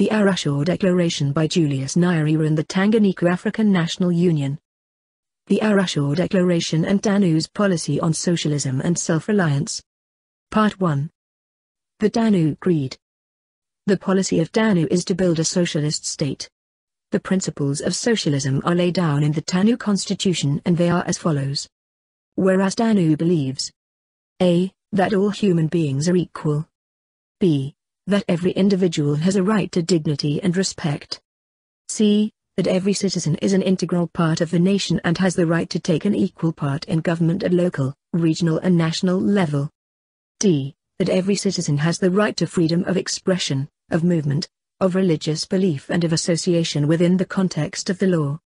The Arusha Declaration by Julius Nyerere and the Tanganyika African National Union. The Arusha Declaration and TANU's Policy on Socialism and Self-Reliance. Part 1. The TANU Creed. The policy of TANU is to build a socialist state. The principles of socialism are laid down in the TANU constitution and they are as follows. Whereas TANU believes a. That all human beings are equal. b that every individual has a right to dignity and respect. C. That every citizen is an integral part of the nation and has the right to take an equal part in government at local, regional and national level. D. That every citizen has the right to freedom of expression, of movement, of religious belief and of association within the context of the law.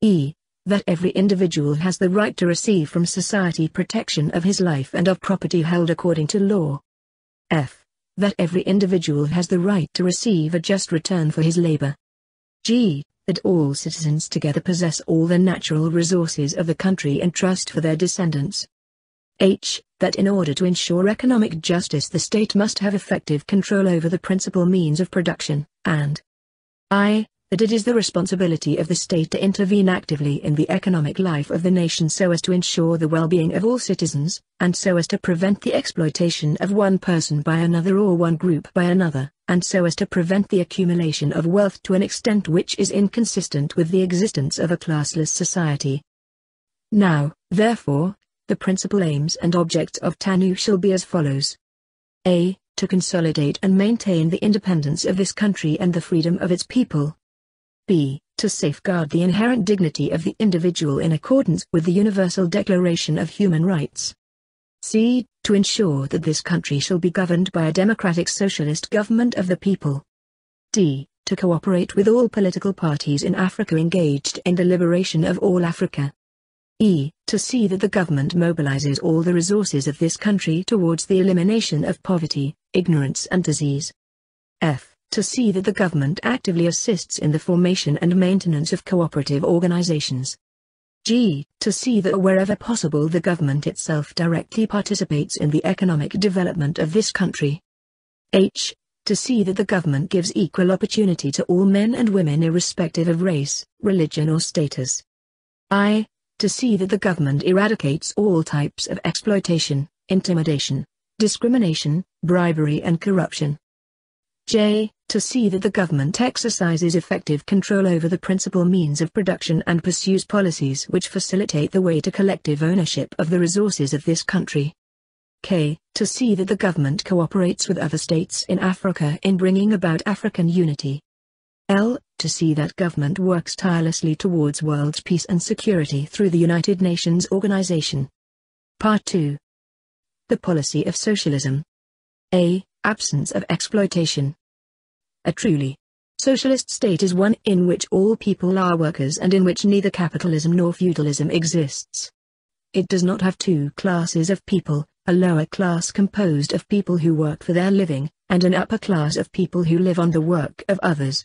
E. That every individual has the right to receive from society protection of his life and of property held according to law. F that every individual has the right to receive a just return for his labor. G. That all citizens together possess all the natural resources of the country and trust for their descendants. H. That in order to ensure economic justice the state must have effective control over the principal means of production, and I that it is the responsibility of the state to intervene actively in the economic life of the nation so as to ensure the well-being of all citizens, and so as to prevent the exploitation of one person by another or one group by another, and so as to prevent the accumulation of wealth to an extent which is inconsistent with the existence of a classless society. Now, therefore, the principal aims and objects of TANU shall be as follows. A. To consolidate and maintain the independence of this country and the freedom of its people, b. To safeguard the inherent dignity of the individual in accordance with the Universal Declaration of Human Rights. c. To ensure that this country shall be governed by a democratic socialist government of the people. d. To cooperate with all political parties in Africa engaged in the liberation of all Africa. E. To see that the government mobilizes all the resources of this country towards the elimination of poverty, ignorance and disease. F to see that the government actively assists in the formation and maintenance of cooperative organizations. G. To see that wherever possible the government itself directly participates in the economic development of this country. H. To see that the government gives equal opportunity to all men and women irrespective of race, religion or status. I. To see that the government eradicates all types of exploitation, intimidation, discrimination, bribery and corruption. J. To see that the government exercises effective control over the principal means of production and pursues policies which facilitate the way to collective ownership of the resources of this country. K. To see that the government cooperates with other states in Africa in bringing about African unity. L. To see that government works tirelessly towards world peace and security through the United Nations Organization. Part 2. The policy of socialism. A. Absence of exploitation. A truly socialist state is one in which all people are workers and in which neither capitalism nor feudalism exists. It does not have two classes of people, a lower class composed of people who work for their living, and an upper class of people who live on the work of others.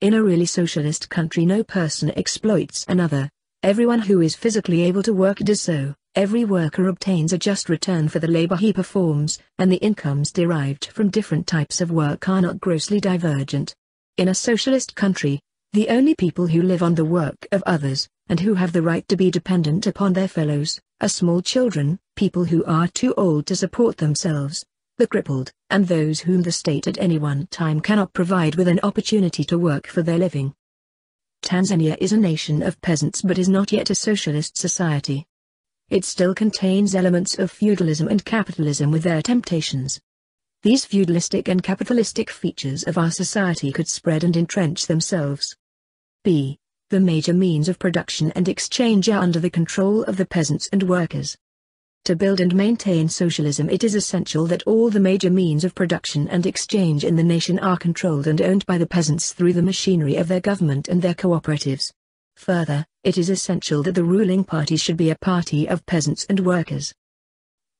In a really socialist country no person exploits another, everyone who is physically able to work does so. Every worker obtains a just return for the labor he performs, and the incomes derived from different types of work are not grossly divergent. In a socialist country, the only people who live on the work of others, and who have the right to be dependent upon their fellows, are small children, people who are too old to support themselves, the crippled, and those whom the state at any one time cannot provide with an opportunity to work for their living. Tanzania is a nation of peasants but is not yet a socialist society. It still contains elements of feudalism and capitalism with their temptations. These feudalistic and capitalistic features of our society could spread and entrench themselves. b. The major means of production and exchange are under the control of the peasants and workers. To build and maintain socialism it is essential that all the major means of production and exchange in the nation are controlled and owned by the peasants through the machinery of their government and their cooperatives. Further, it is essential that the ruling party should be a party of peasants and workers.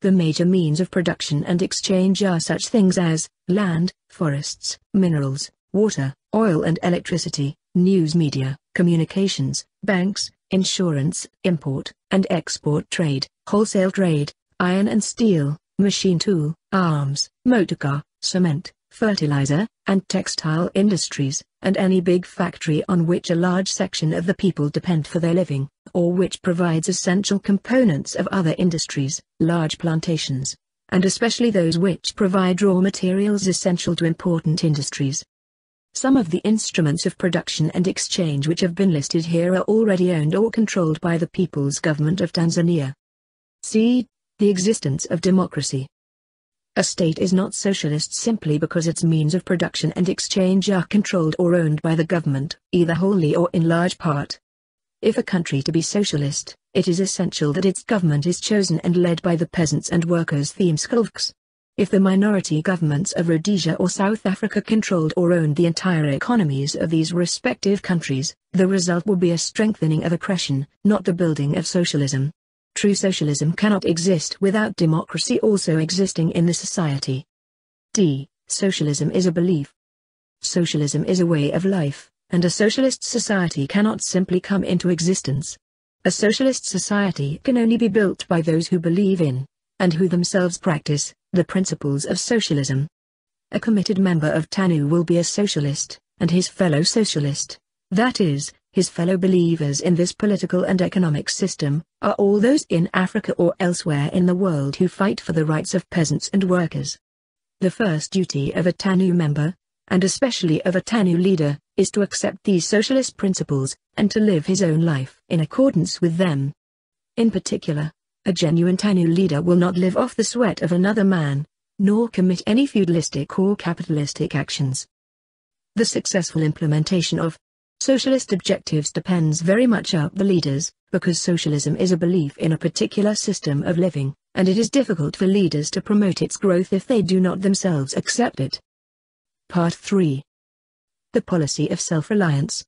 The major means of production and exchange are such things as land, forests, minerals, water, oil and electricity, news media, communications, banks, insurance, import and export trade, wholesale trade, iron and steel, machine tool, arms, motorcar, cement, fertilizer, and textile industries, and any big factory on which a large section of the people depend for their living, or which provides essential components of other industries, large plantations, and especially those which provide raw materials essential to important industries. Some of the instruments of production and exchange which have been listed here are already owned or controlled by the People's Government of Tanzania. C. The existence of democracy. A state is not socialist simply because its means of production and exchange are controlled or owned by the government, either wholly or in large part. If a country to be socialist, it is essential that its government is chosen and led by the peasants and workers Themskulvs. If the minority governments of Rhodesia or South Africa controlled or owned the entire economies of these respective countries, the result would be a strengthening of oppression, not the building of socialism. True socialism cannot exist without democracy also existing in the society. D. Socialism is a belief. Socialism is a way of life, and a socialist society cannot simply come into existence. A socialist society can only be built by those who believe in, and who themselves practice, the principles of socialism. A committed member of TANU will be a socialist, and his fellow socialist, that is, his fellow believers in this political and economic system, are all those in Africa or elsewhere in the world who fight for the rights of peasants and workers. The first duty of a TANU member, and especially of a TANU leader, is to accept these socialist principles, and to live his own life in accordance with them. In particular, a genuine TANU leader will not live off the sweat of another man, nor commit any feudalistic or capitalistic actions. The successful implementation of Socialist objectives depends very much up the leaders, because socialism is a belief in a particular system of living, and it is difficult for leaders to promote its growth if they do not themselves accept it. Part 3 The Policy of Self-Reliance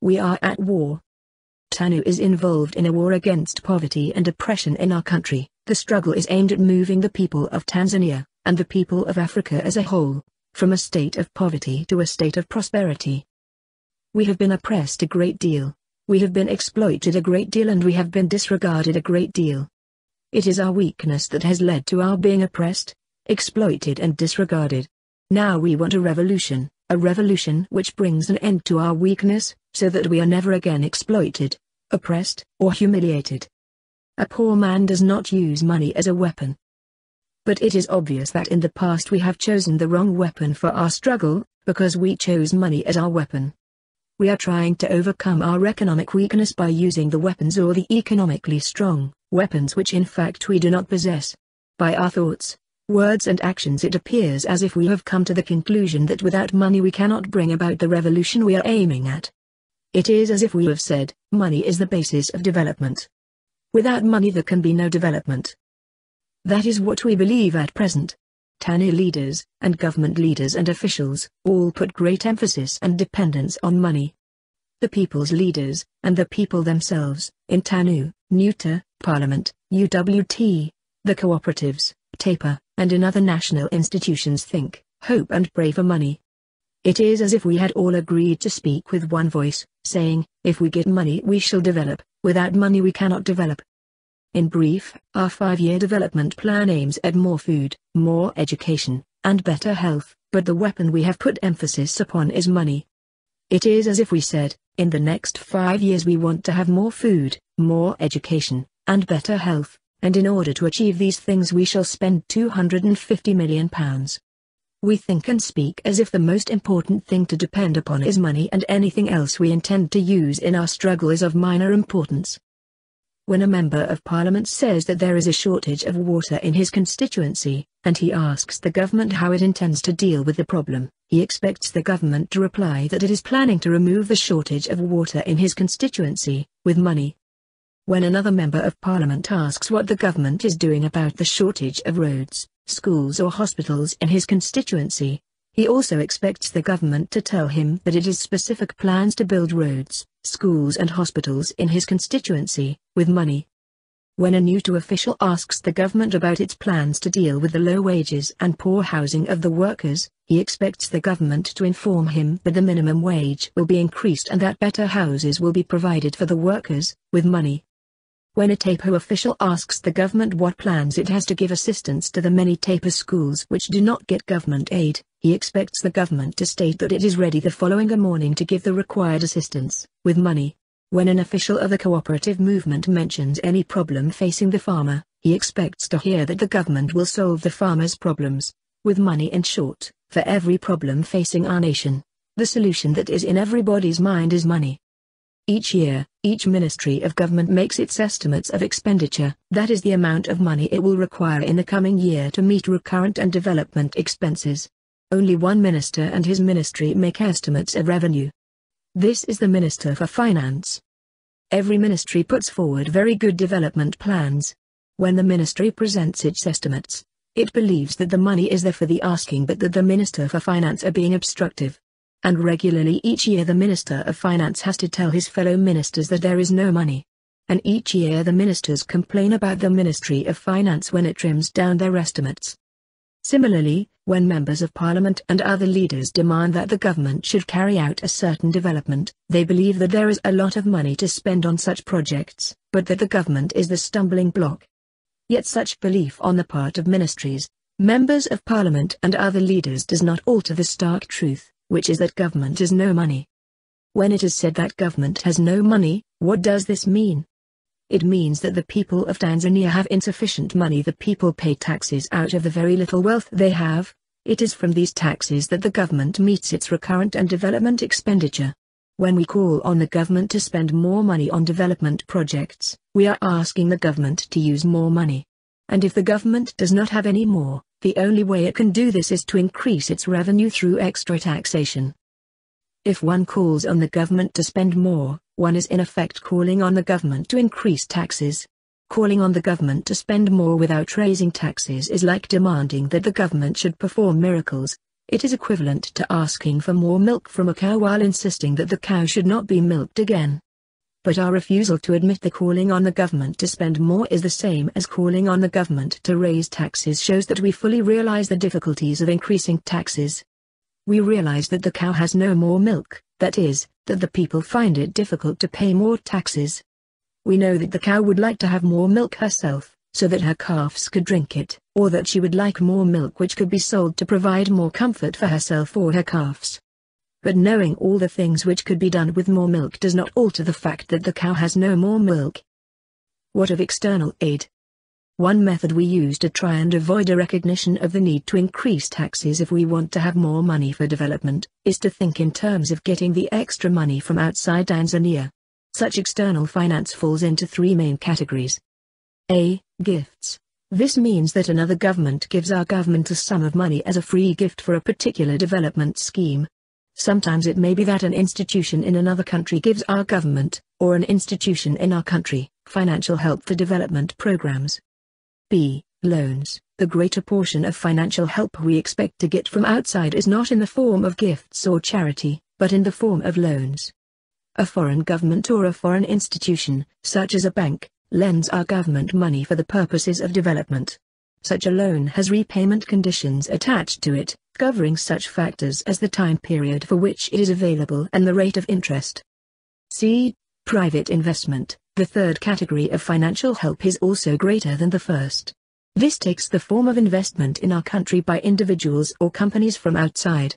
We are at war. TANU is involved in a war against poverty and oppression in our country. The struggle is aimed at moving the people of Tanzania, and the people of Africa as a whole, from a state of poverty to a state of prosperity. We have been oppressed a great deal. We have been exploited a great deal and we have been disregarded a great deal. It is our weakness that has led to our being oppressed, exploited and disregarded. Now we want a revolution, a revolution which brings an end to our weakness, so that we are never again exploited, oppressed, or humiliated. A poor man does not use money as a weapon. But it is obvious that in the past we have chosen the wrong weapon for our struggle, because we chose money as our weapon. We are trying to overcome our economic weakness by using the weapons or the economically strong, weapons which in fact we do not possess. By our thoughts, words and actions it appears as if we have come to the conclusion that without money we cannot bring about the revolution we are aiming at. It is as if we have said, money is the basis of development. Without money there can be no development. That is what we believe at present. TANU leaders, and government leaders and officials, all put great emphasis and dependence on money. The people's leaders, and the people themselves, in TANU, NUTA, Parliament, UWT, the cooperatives, TAPA, and in other national institutions think, hope and pray for money. It is as if we had all agreed to speak with one voice, saying, if we get money we shall develop, without money we cannot develop. In brief, our five-year development plan aims at more food, more education, and better health, but the weapon we have put emphasis upon is money. It is as if we said, in the next five years we want to have more food, more education, and better health, and in order to achieve these things we shall spend 250 million pounds. We think and speak as if the most important thing to depend upon is money and anything else we intend to use in our struggle is of minor importance. When a member of parliament says that there is a shortage of water in his constituency, and he asks the government how it intends to deal with the problem, he expects the government to reply that it is planning to remove the shortage of water in his constituency, with money. When another member of parliament asks what the government is doing about the shortage of roads, schools or hospitals in his constituency, he also expects the government to tell him that it has specific plans to build roads, schools and hospitals in his constituency, with money. When a NUTA official asks the government about its plans to deal with the low wages and poor housing of the workers, he expects the government to inform him that the minimum wage will be increased and that better houses will be provided for the workers, with money. When a TAPA official asks the government what plans it has to give assistance to the many TAPA schools which do not get government aid, he expects the government to state that it is ready the following morning to give the required assistance, with money. When an official of the cooperative movement mentions any problem facing the farmer, he expects to hear that the government will solve the farmer's problems, with money in short, for every problem facing our nation. The solution that is in everybody's mind is money. Each year, each Ministry of Government makes its estimates of expenditure, that is the amount of money it will require in the coming year to meet recurrent and development expenses. Only one minister and his ministry make estimates of revenue. This is the Minister for Finance. Every ministry puts forward very good development plans. When the ministry presents its estimates, it believes that the money is there for the asking but that the Minister for Finance are being obstructive and regularly each year the Minister of Finance has to tell his fellow ministers that there is no money. And each year the ministers complain about the Ministry of Finance when it trims down their estimates. Similarly, when members of parliament and other leaders demand that the government should carry out a certain development, they believe that there is a lot of money to spend on such projects, but that the government is the stumbling block. Yet such belief on the part of ministries, members of parliament and other leaders does not alter the stark truth which is that government has no money. When it is said that government has no money, what does this mean? It means that the people of Tanzania have insufficient money the people pay taxes out of the very little wealth they have, it is from these taxes that the government meets its recurrent and development expenditure. When we call on the government to spend more money on development projects, we are asking the government to use more money. And if the government does not have any more, the only way it can do this is to increase its revenue through extra taxation. If one calls on the government to spend more, one is in effect calling on the government to increase taxes. Calling on the government to spend more without raising taxes is like demanding that the government should perform miracles. It is equivalent to asking for more milk from a cow while insisting that the cow should not be milked again but our refusal to admit the calling on the government to spend more is the same as calling on the government to raise taxes shows that we fully realize the difficulties of increasing taxes. We realize that the cow has no more milk, that is, that the people find it difficult to pay more taxes. We know that the cow would like to have more milk herself, so that her calves could drink it, or that she would like more milk which could be sold to provide more comfort for herself or her calves but knowing all the things which could be done with more milk does not alter the fact that the cow has no more milk. What of external aid? One method we use to try and avoid a recognition of the need to increase taxes if we want to have more money for development, is to think in terms of getting the extra money from outside Tanzania. Such external finance falls into three main categories. A. Gifts. This means that another government gives our government a sum of money as a free gift for a particular development scheme, Sometimes it may be that an institution in another country gives our government, or an institution in our country, financial help for development programs. B. Loans. The greater portion of financial help we expect to get from outside is not in the form of gifts or charity, but in the form of loans. A foreign government or a foreign institution, such as a bank, lends our government money for the purposes of development. Such a loan has repayment conditions attached to it, covering such factors as the time period for which it is available and the rate of interest. C. Private investment. The third category of financial help is also greater than the first. This takes the form of investment in our country by individuals or companies from outside.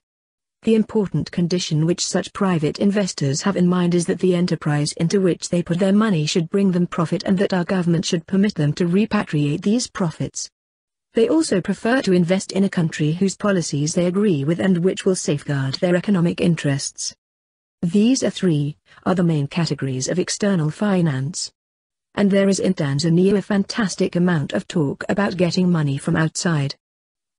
The important condition which such private investors have in mind is that the enterprise into which they put their money should bring them profit and that our government should permit them to repatriate these profits. They also prefer to invest in a country whose policies they agree with and which will safeguard their economic interests. These are three, are the main categories of external finance. And there is in Tanzania a fantastic amount of talk about getting money from outside.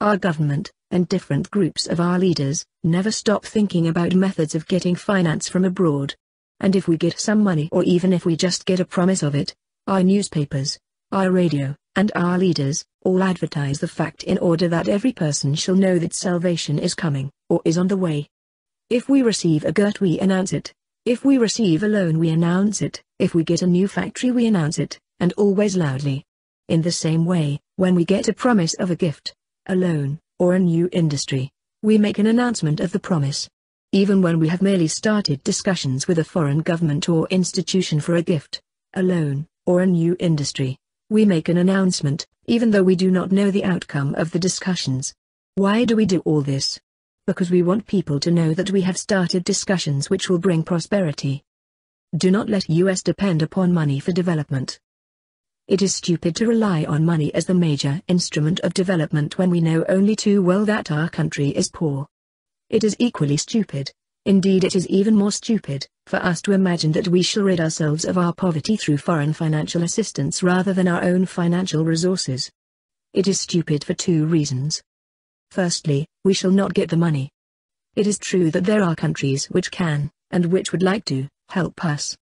Our government, and different groups of our leaders, never stop thinking about methods of getting finance from abroad. And if we get some money or even if we just get a promise of it, our newspapers, our radio, and our leaders, all advertise the fact in order that every person shall know that salvation is coming, or is on the way. If we receive a gift we announce it. If we receive a loan we announce it, if we get a new factory we announce it, and always loudly. In the same way, when we get a promise of a gift, a loan, or a new industry, we make an announcement of the promise. Even when we have merely started discussions with a foreign government or institution for a gift, a loan, or a new industry, we make an announcement, even though we do not know the outcome of the discussions. Why do we do all this? Because we want people to know that we have started discussions which will bring prosperity. Do not let US depend upon money for development. It is stupid to rely on money as the major instrument of development when we know only too well that our country is poor. It is equally stupid, indeed it is even more stupid, for us to imagine that we shall rid ourselves of our poverty through foreign financial assistance rather than our own financial resources. It is stupid for two reasons. Firstly, we shall not get the money. It is true that there are countries which can, and which would like to, help us.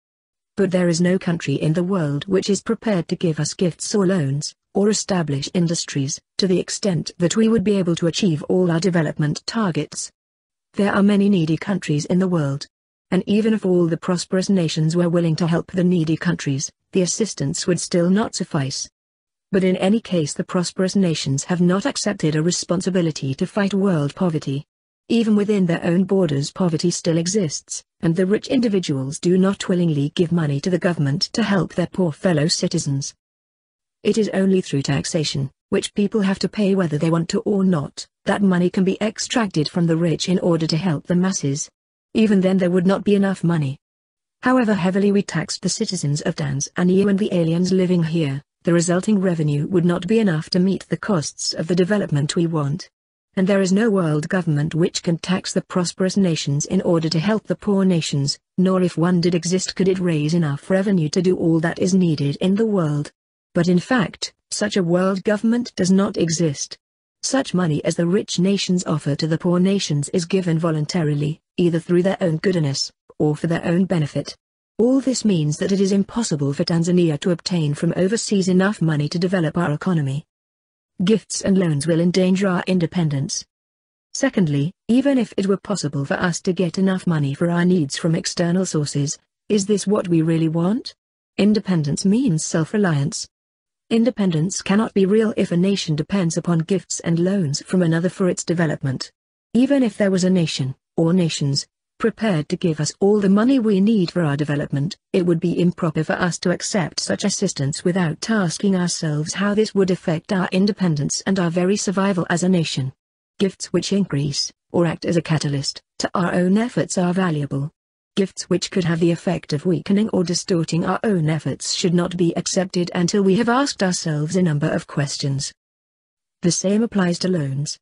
But there is no country in the world which is prepared to give us gifts or loans, or establish industries, to the extent that we would be able to achieve all our development targets. There are many needy countries in the world, and even if all the prosperous nations were willing to help the needy countries, the assistance would still not suffice. But in any case the prosperous nations have not accepted a responsibility to fight world poverty. Even within their own borders poverty still exists, and the rich individuals do not willingly give money to the government to help their poor fellow citizens. It is only through taxation, which people have to pay whether they want to or not, that money can be extracted from the rich in order to help the masses. Even then there would not be enough money. However heavily we taxed the citizens of Tanzania and the aliens living here, the resulting revenue would not be enough to meet the costs of the development we want. And there is no world government which can tax the prosperous nations in order to help the poor nations, nor if one did exist could it raise enough revenue to do all that is needed in the world. But in fact, such a world government does not exist. Such money as the rich nations offer to the poor nations is given voluntarily, either through their own goodness, or for their own benefit. All this means that it is impossible for Tanzania to obtain from overseas enough money to develop our economy. Gifts and loans will endanger our independence. Secondly, even if it were possible for us to get enough money for our needs from external sources, is this what we really want? Independence means self-reliance, Independence cannot be real if a nation depends upon gifts and loans from another for its development. Even if there was a nation, or nations, prepared to give us all the money we need for our development, it would be improper for us to accept such assistance without asking ourselves how this would affect our independence and our very survival as a nation. Gifts which increase, or act as a catalyst, to our own efforts are valuable, gifts which could have the effect of weakening or distorting our own efforts should not be accepted until we have asked ourselves a number of questions. The same applies to loans.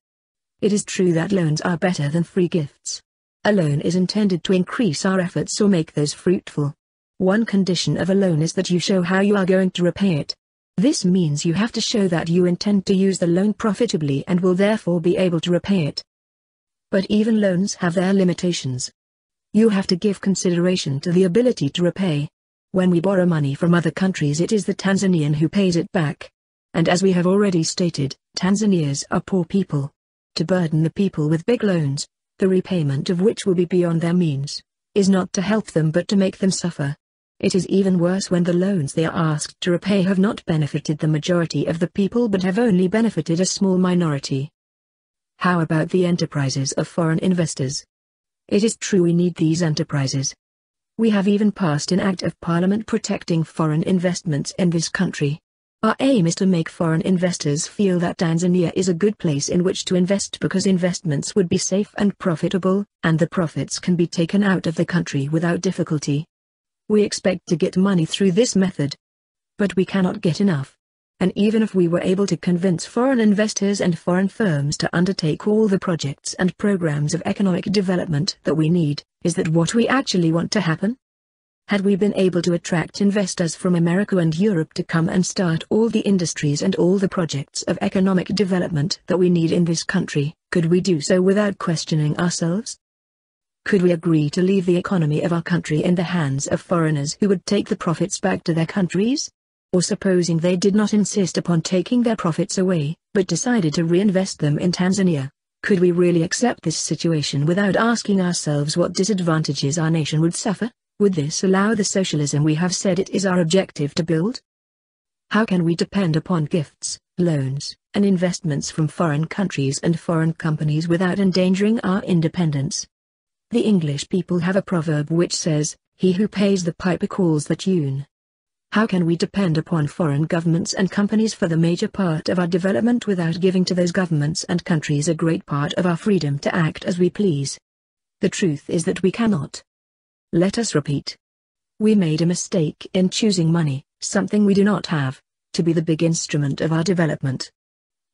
It is true that loans are better than free gifts. A loan is intended to increase our efforts or make those fruitful. One condition of a loan is that you show how you are going to repay it. This means you have to show that you intend to use the loan profitably and will therefore be able to repay it. But even loans have their limitations. You have to give consideration to the ability to repay. When we borrow money from other countries it is the Tanzanian who pays it back. And as we have already stated, Tanzanians are poor people. To burden the people with big loans, the repayment of which will be beyond their means, is not to help them but to make them suffer. It is even worse when the loans they are asked to repay have not benefited the majority of the people but have only benefited a small minority. How about the enterprises of foreign investors? It is true we need these enterprises. We have even passed an Act of Parliament protecting foreign investments in this country. Our aim is to make foreign investors feel that Tanzania is a good place in which to invest because investments would be safe and profitable, and the profits can be taken out of the country without difficulty. We expect to get money through this method. But we cannot get enough and even if we were able to convince foreign investors and foreign firms to undertake all the projects and programs of economic development that we need, is that what we actually want to happen? Had we been able to attract investors from America and Europe to come and start all the industries and all the projects of economic development that we need in this country, could we do so without questioning ourselves? Could we agree to leave the economy of our country in the hands of foreigners who would take the profits back to their countries? Or supposing they did not insist upon taking their profits away, but decided to reinvest them in Tanzania, could we really accept this situation without asking ourselves what disadvantages our nation would suffer? Would this allow the socialism we have said it is our objective to build? How can we depend upon gifts, loans, and investments from foreign countries and foreign companies without endangering our independence? The English people have a proverb which says, he who pays the piper calls the tune. How can we depend upon foreign governments and companies for the major part of our development without giving to those governments and countries a great part of our freedom to act as we please? The truth is that we cannot. Let us repeat. We made a mistake in choosing money, something we do not have, to be the big instrument of our development.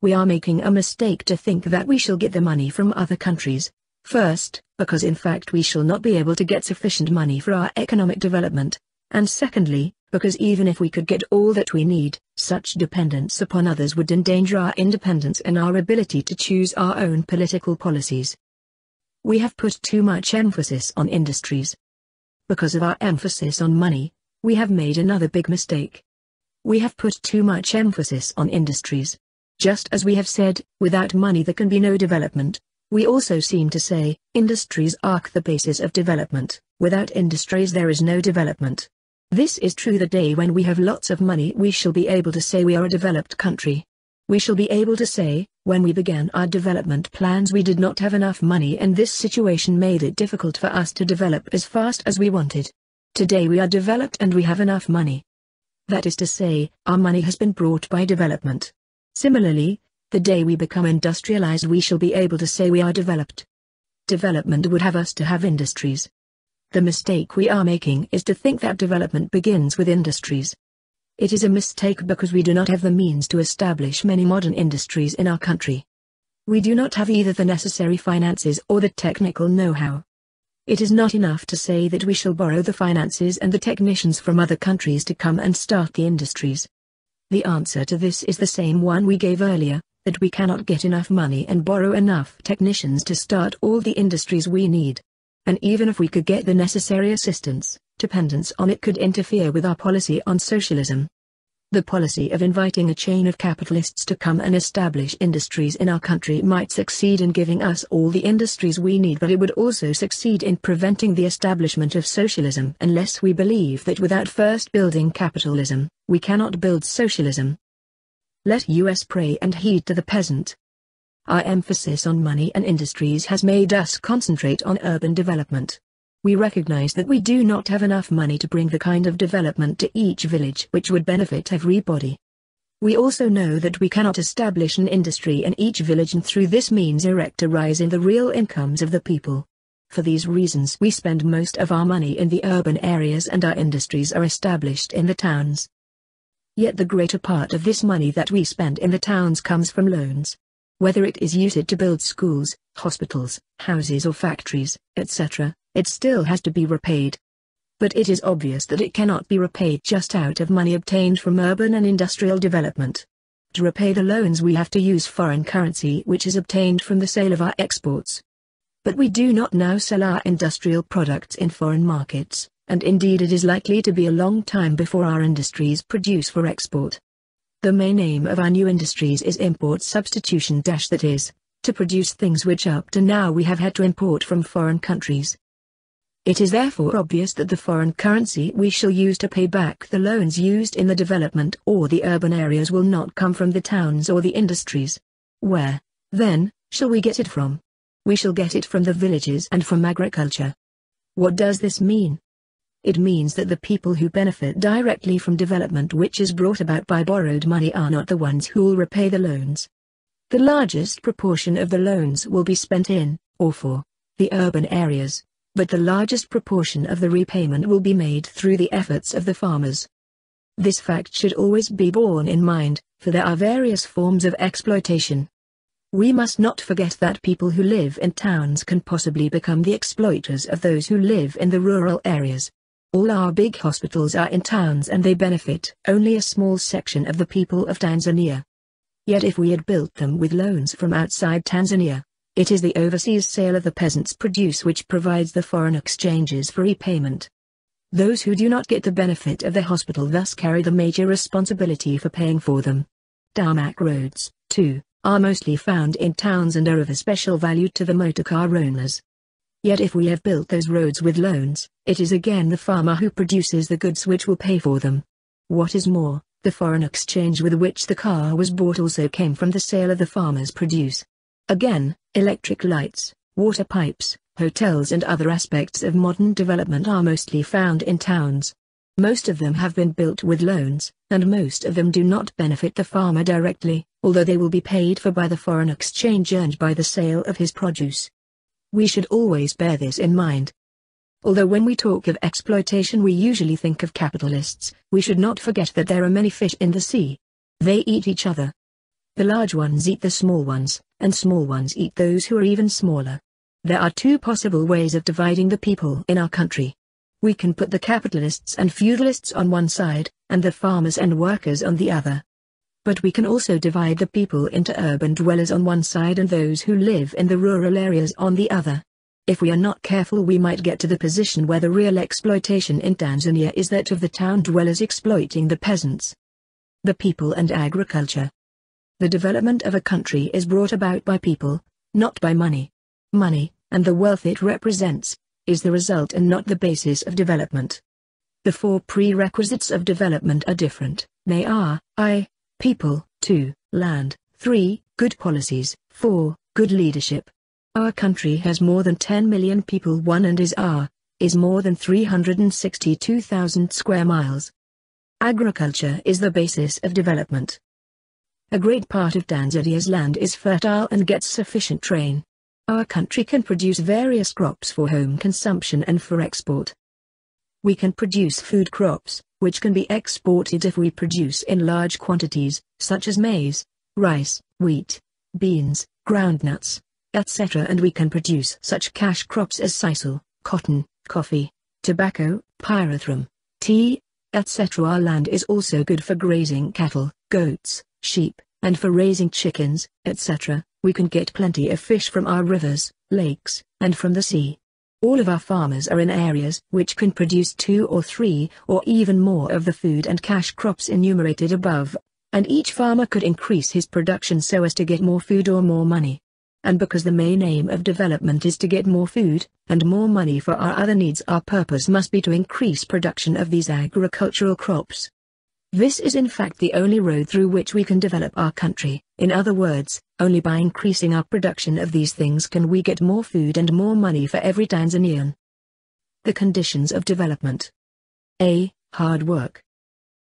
We are making a mistake to think that we shall get the money from other countries. First, because in fact we shall not be able to get sufficient money for our economic development, and secondly, because even if we could get all that we need, such dependence upon others would endanger our independence and our ability to choose our own political policies. We have put too much emphasis on industries. Because of our emphasis on money, we have made another big mistake. We have put too much emphasis on industries. Just as we have said, without money there can be no development, we also seem to say, industries are the basis of development, without industries there is no development. This is true the day when we have lots of money we shall be able to say we are a developed country. We shall be able to say, when we began our development plans we did not have enough money and this situation made it difficult for us to develop as fast as we wanted. Today we are developed and we have enough money. That is to say, our money has been brought by development. Similarly, the day we become industrialized we shall be able to say we are developed. Development would have us to have industries, the mistake we are making is to think that development begins with industries. It is a mistake because we do not have the means to establish many modern industries in our country. We do not have either the necessary finances or the technical know-how. It is not enough to say that we shall borrow the finances and the technicians from other countries to come and start the industries. The answer to this is the same one we gave earlier, that we cannot get enough money and borrow enough technicians to start all the industries we need and even if we could get the necessary assistance, dependence on it could interfere with our policy on socialism. The policy of inviting a chain of capitalists to come and establish industries in our country might succeed in giving us all the industries we need but it would also succeed in preventing the establishment of socialism unless we believe that without first building capitalism, we cannot build socialism. Let us pray and heed to the peasant, our emphasis on money and industries has made us concentrate on urban development. We recognize that we do not have enough money to bring the kind of development to each village which would benefit everybody. We also know that we cannot establish an industry in each village and through this means erect a rise in the real incomes of the people. For these reasons we spend most of our money in the urban areas and our industries are established in the towns. Yet the greater part of this money that we spend in the towns comes from loans whether it is used to build schools, hospitals, houses or factories, etc., it still has to be repaid. But it is obvious that it cannot be repaid just out of money obtained from urban and industrial development. To repay the loans we have to use foreign currency which is obtained from the sale of our exports. But we do not now sell our industrial products in foreign markets, and indeed it is likely to be a long time before our industries produce for export. The main aim of our new industries is import substitution dash that is, to produce things which up to now we have had to import from foreign countries. It is therefore obvious that the foreign currency we shall use to pay back the loans used in the development or the urban areas will not come from the towns or the industries. Where, then, shall we get it from? We shall get it from the villages and from agriculture. What does this mean? It means that the people who benefit directly from development which is brought about by borrowed money are not the ones who will repay the loans. The largest proportion of the loans will be spent in, or for, the urban areas, but the largest proportion of the repayment will be made through the efforts of the farmers. This fact should always be borne in mind, for there are various forms of exploitation. We must not forget that people who live in towns can possibly become the exploiters of those who live in the rural areas. All our big hospitals are in towns and they benefit only a small section of the people of Tanzania. Yet if we had built them with loans from outside Tanzania, it is the overseas sale of the peasants' produce which provides the foreign exchanges for repayment. Those who do not get the benefit of the hospital thus carry the major responsibility for paying for them. Tarmac roads, too, are mostly found in towns and are of a special value to the motorcar owners. Yet if we have built those roads with loans, it is again the farmer who produces the goods which will pay for them. What is more, the foreign exchange with which the car was bought also came from the sale of the farmer's produce. Again, electric lights, water pipes, hotels and other aspects of modern development are mostly found in towns. Most of them have been built with loans, and most of them do not benefit the farmer directly, although they will be paid for by the foreign exchange earned by the sale of his produce. We should always bear this in mind. Although when we talk of exploitation we usually think of capitalists, we should not forget that there are many fish in the sea. They eat each other. The large ones eat the small ones, and small ones eat those who are even smaller. There are two possible ways of dividing the people in our country. We can put the capitalists and feudalists on one side, and the farmers and workers on the other. But we can also divide the people into urban dwellers on one side and those who live in the rural areas on the other. If we are not careful we might get to the position where the real exploitation in Tanzania is that of the town dwellers exploiting the peasants. The people and agriculture. The development of a country is brought about by people, not by money. Money, and the wealth it represents, is the result and not the basis of development. The four prerequisites of development are different. They are, I, people, 2, land, 3, good policies, 4, good leadership. Our country has more than 10 million people 1 and is R, is more than 362,000 square miles. Agriculture is the basis of development. A great part of Tanzania's land is fertile and gets sufficient rain. Our country can produce various crops for home consumption and for export. We can produce food crops, which can be exported if we produce in large quantities, such as maize, rice, wheat, beans, groundnuts, etc. and we can produce such cash crops as sisal, cotton, coffee, tobacco, pyrethrum, tea, etc. Our land is also good for grazing cattle, goats, sheep, and for raising chickens, etc. We can get plenty of fish from our rivers, lakes, and from the sea. All of our farmers are in areas which can produce two or three or even more of the food and cash crops enumerated above, and each farmer could increase his production so as to get more food or more money. And because the main aim of development is to get more food, and more money for our other needs our purpose must be to increase production of these agricultural crops. This is in fact the only road through which we can develop our country, in other words, only by increasing our production of these things can we get more food and more money for every Tanzanian. The conditions of development. A. Hard work.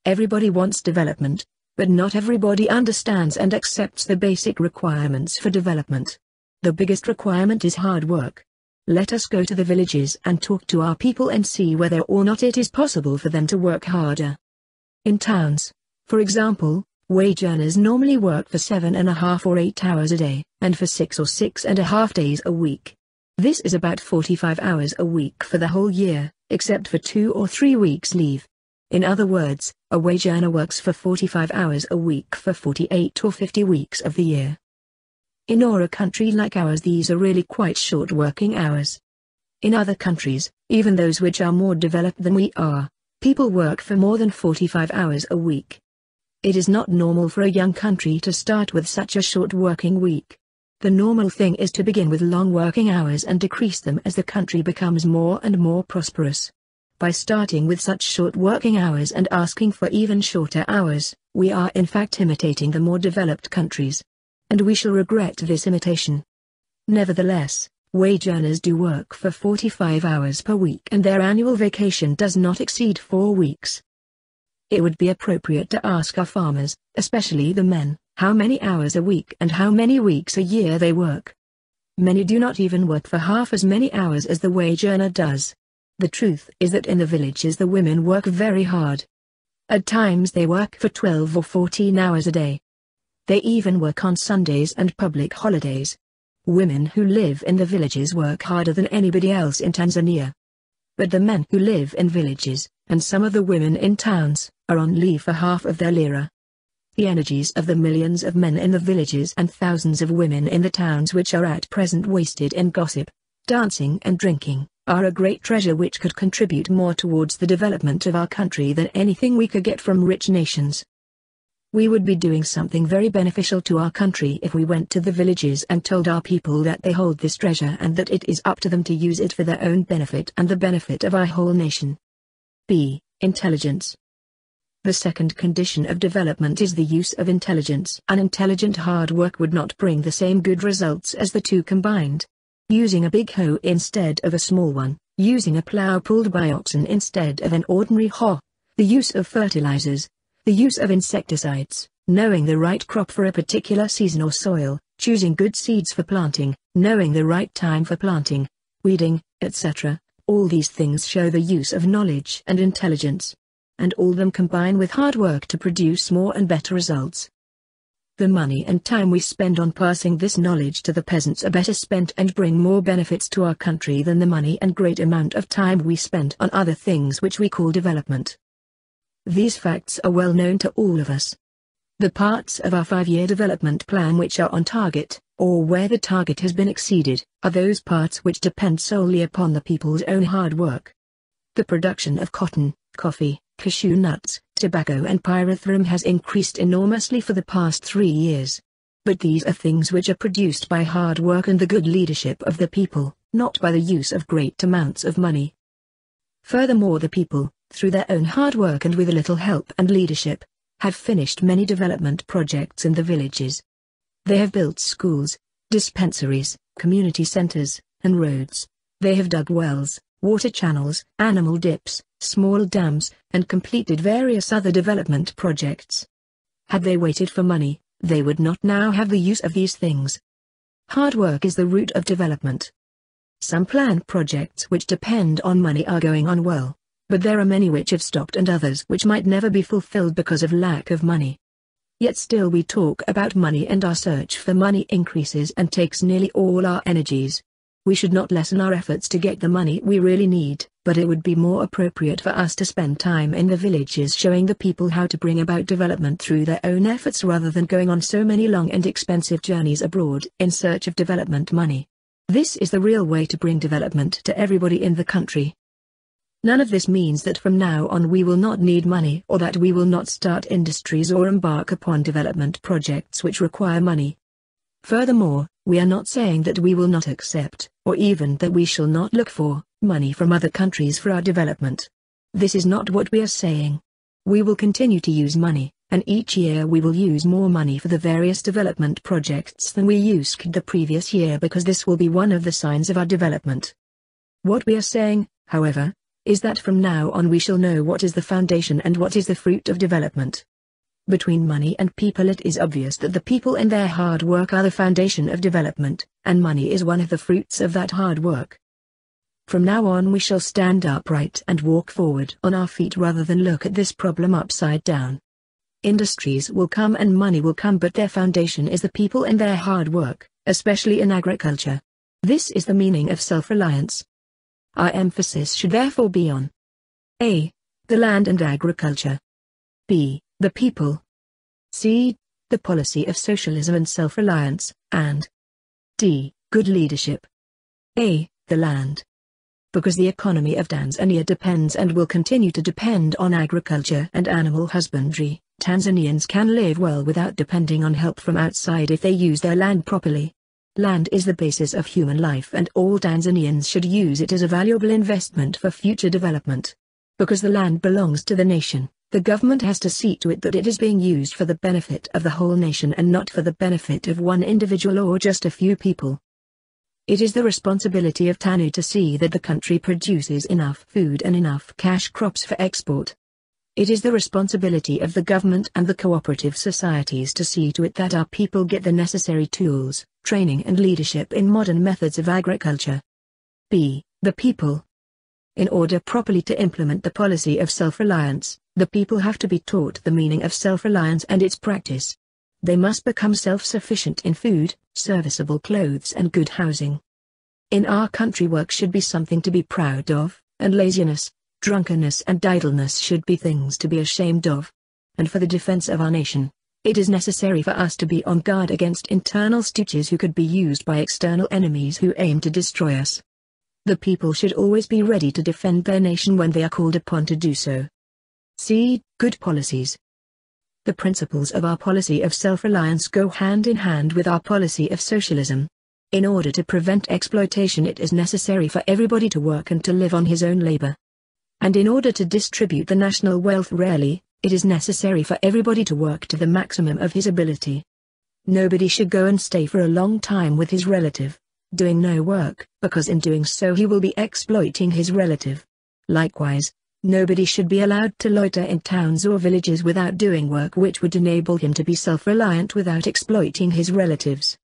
Everybody wants development, but not everybody understands and accepts the basic requirements for development. The biggest requirement is hard work. Let us go to the villages and talk to our people and see whether or not it is possible for them to work harder. In towns, for example, wage earners normally work for seven and a half or eight hours a day, and for six or six and a half days a week. This is about 45 hours a week for the whole year, except for two or three weeks leave. In other words, a wage earner works for 45 hours a week for 48 or 50 weeks of the year. In a country like ours these are really quite short working hours. In other countries, even those which are more developed than we are, People work for more than 45 hours a week. It is not normal for a young country to start with such a short working week. The normal thing is to begin with long working hours and decrease them as the country becomes more and more prosperous. By starting with such short working hours and asking for even shorter hours, we are in fact imitating the more developed countries. And we shall regret this imitation. Nevertheless, Wage earners do work for 45 hours per week and their annual vacation does not exceed four weeks. It would be appropriate to ask our farmers, especially the men, how many hours a week and how many weeks a year they work. Many do not even work for half as many hours as the wage earner does. The truth is that in the villages the women work very hard. At times they work for 12 or 14 hours a day. They even work on Sundays and public holidays. Women who live in the villages work harder than anybody else in Tanzania. But the men who live in villages, and some of the women in towns, are on leave for half of their lira. The energies of the millions of men in the villages and thousands of women in the towns which are at present wasted in gossip, dancing and drinking, are a great treasure which could contribute more towards the development of our country than anything we could get from rich nations. We would be doing something very beneficial to our country if we went to the villages and told our people that they hold this treasure and that it is up to them to use it for their own benefit and the benefit of our whole nation. B. Intelligence. The second condition of development is the use of intelligence. Unintelligent hard work would not bring the same good results as the two combined. Using a big hoe instead of a small one, using a plow pulled by oxen instead of an ordinary hoe, the use of fertilizers, the use of insecticides, knowing the right crop for a particular season or soil, choosing good seeds for planting, knowing the right time for planting, weeding, etc. All these things show the use of knowledge and intelligence. And all them combine with hard work to produce more and better results. The money and time we spend on passing this knowledge to the peasants are better spent and bring more benefits to our country than the money and great amount of time we spend on other things which we call development. These facts are well known to all of us. The parts of our five-year development plan which are on target, or where the target has been exceeded, are those parts which depend solely upon the people's own hard work. The production of cotton, coffee, cashew nuts, tobacco and pyrethrum has increased enormously for the past three years. But these are things which are produced by hard work and the good leadership of the people, not by the use of great amounts of money. Furthermore the people, through their own hard work and with a little help and leadership, have finished many development projects in the villages. They have built schools, dispensaries, community centers, and roads. They have dug wells, water channels, animal dips, small dams, and completed various other development projects. Had they waited for money, they would not now have the use of these things. Hard work is the root of development. Some planned projects which depend on money are going on well, but there are many which have stopped and others which might never be fulfilled because of lack of money. Yet still we talk about money and our search for money increases and takes nearly all our energies. We should not lessen our efforts to get the money we really need, but it would be more appropriate for us to spend time in the villages showing the people how to bring about development through their own efforts rather than going on so many long and expensive journeys abroad in search of development money. This is the real way to bring development to everybody in the country. None of this means that from now on we will not need money or that we will not start industries or embark upon development projects which require money. Furthermore, we are not saying that we will not accept, or even that we shall not look for, money from other countries for our development. This is not what we are saying. We will continue to use money, and each year we will use more money for the various development projects than we used the previous year because this will be one of the signs of our development. What we are saying, however, is that from now on we shall know what is the foundation and what is the fruit of development. Between money and people it is obvious that the people and their hard work are the foundation of development, and money is one of the fruits of that hard work. From now on we shall stand upright and walk forward on our feet rather than look at this problem upside down. Industries will come and money will come but their foundation is the people and their hard work, especially in agriculture. This is the meaning of self-reliance. Our emphasis should therefore be on A. The land and agriculture. B the people. C. The policy of socialism and self-reliance, and D. Good leadership. A. The land. Because the economy of Tanzania depends and will continue to depend on agriculture and animal husbandry, Tanzanians can live well without depending on help from outside if they use their land properly. Land is the basis of human life and all Tanzanians should use it as a valuable investment for future development. Because the land belongs to the nation, the government has to see to it that it is being used for the benefit of the whole nation and not for the benefit of one individual or just a few people. It is the responsibility of TANU to see that the country produces enough food and enough cash crops for export. It is the responsibility of the government and the cooperative societies to see to it that our people get the necessary tools, training and leadership in modern methods of agriculture. B. The people. In order properly to implement the policy of self-reliance, the people have to be taught the meaning of self-reliance and its practice. They must become self-sufficient in food, serviceable clothes and good housing. In our country work should be something to be proud of, and laziness, drunkenness and idleness should be things to be ashamed of. And for the defense of our nation, it is necessary for us to be on guard against internal stooges who could be used by external enemies who aim to destroy us. The people should always be ready to defend their nation when they are called upon to do so. C. Good policies. The principles of our policy of self-reliance go hand in hand with our policy of socialism. In order to prevent exploitation it is necessary for everybody to work and to live on his own labor. And in order to distribute the national wealth rarely, it is necessary for everybody to work to the maximum of his ability. Nobody should go and stay for a long time with his relative, doing no work, because in doing so he will be exploiting his relative. Likewise, Nobody should be allowed to loiter in towns or villages without doing work which would enable him to be self-reliant without exploiting his relatives.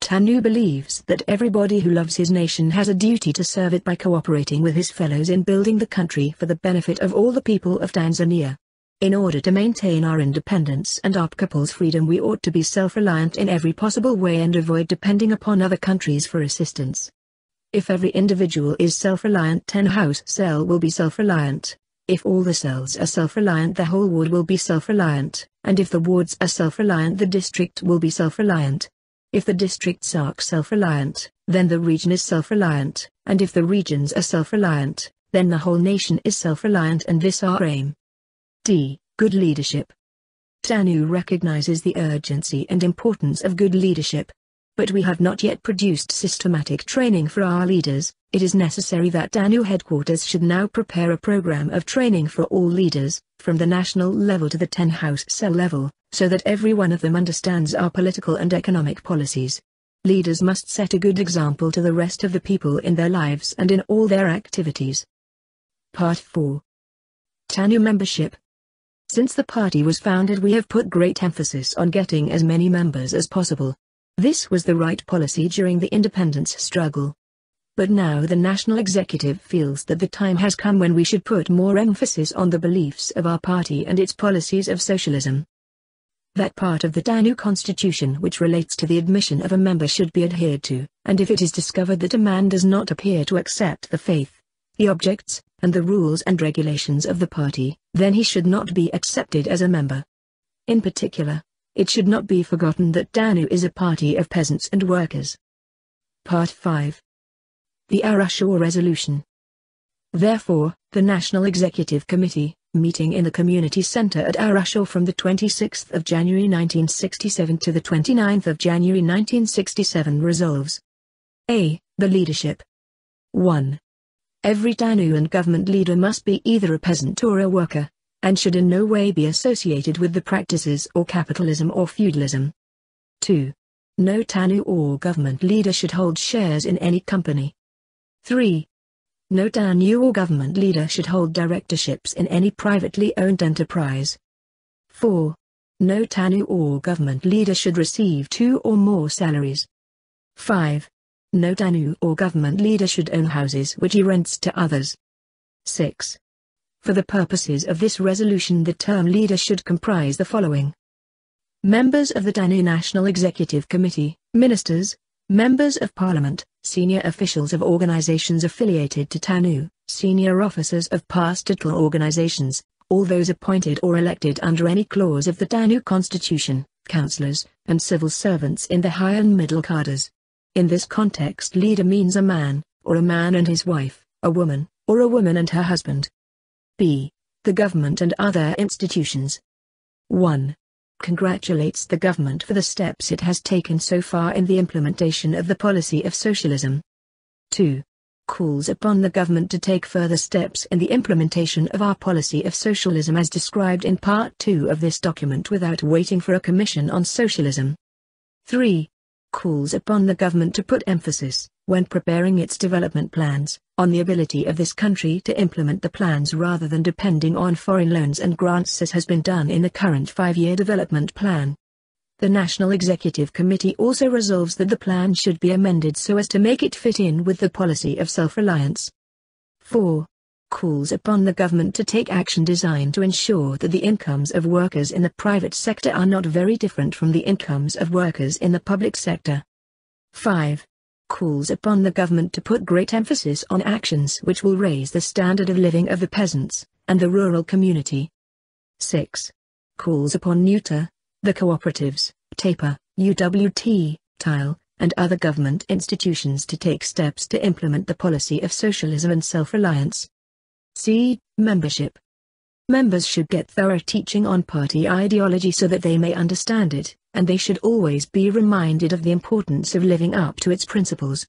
TANU believes that everybody who loves his nation has a duty to serve it by cooperating with his fellows in building the country for the benefit of all the people of Tanzania. In order to maintain our independence and our people's freedom we ought to be self-reliant in every possible way and avoid depending upon other countries for assistance. If every individual is self-reliant 10 house cell will be self-reliant. If all the cells are self-reliant the whole ward will be self-reliant, and if the wards are self-reliant the district will be self-reliant. If the districts are self-reliant, then the region is self-reliant, and if the regions are self-reliant, then the whole nation is self-reliant and this our aim. D. Good leadership. TANU recognizes the urgency and importance of good leadership, but we have not yet produced systematic training for our leaders, it is necessary that TANU headquarters should now prepare a program of training for all leaders, from the national level to the 10 house cell level, so that every one of them understands our political and economic policies. Leaders must set a good example to the rest of the people in their lives and in all their activities. Part 4 TANU membership Since the party was founded we have put great emphasis on getting as many members as possible, this was the right policy during the independence struggle. But now the national executive feels that the time has come when we should put more emphasis on the beliefs of our party and its policies of socialism. That part of the TANU constitution which relates to the admission of a member should be adhered to, and if it is discovered that a man does not appear to accept the faith, the objects, and the rules and regulations of the party, then he should not be accepted as a member. In particular, it should not be forgotten that TANU is a party of peasants and workers. Part 5 The Arusha Resolution Therefore, the National Executive Committee, meeting in the Community Center at Arusha from the 26th of January 1967 to the 29th of January 1967 resolves A. The Leadership 1. Every TANU and government leader must be either a peasant or a worker, and should in no way be associated with the practices or capitalism or feudalism. 2. No TANU or government leader should hold shares in any company. 3. No TANU or government leader should hold directorships in any privately owned enterprise. 4. No TANU or government leader should receive two or more salaries. 5. No TANU or government leader should own houses which he rents to others. 6. For the purposes of this resolution the term leader should comprise the following. Members of the TANU National Executive Committee, ministers, members of parliament, senior officials of organizations affiliated to TANU, senior officers of parastatal organizations, all those appointed or elected under any clause of the TANU constitution, councillors, and civil servants in the higher and middle cadres. In this context leader means a man, or a man and his wife, a woman, or a woman and her husband. B. The government and other institutions. 1. Congratulates the government for the steps it has taken so far in the implementation of the policy of socialism. 2. Calls upon the government to take further steps in the implementation of our policy of socialism as described in Part 2 of this document without waiting for a commission on socialism. 3 calls upon the government to put emphasis, when preparing its development plans, on the ability of this country to implement the plans rather than depending on foreign loans and grants as has been done in the current five-year development plan. The National Executive Committee also resolves that the plan should be amended so as to make it fit in with the policy of self-reliance. 4 calls upon the government to take action designed to ensure that the incomes of workers in the private sector are not very different from the incomes of workers in the public sector. 5. Calls upon the government to put great emphasis on actions which will raise the standard of living of the peasants and the rural community. 6. Calls upon NUTA, the cooperatives, TAPA, UWT, TYL, and other government institutions to take steps to implement the policy of socialism and self-reliance. C. Membership. Members should get thorough teaching on party ideology so that they may understand it, and they should always be reminded of the importance of living up to its principles.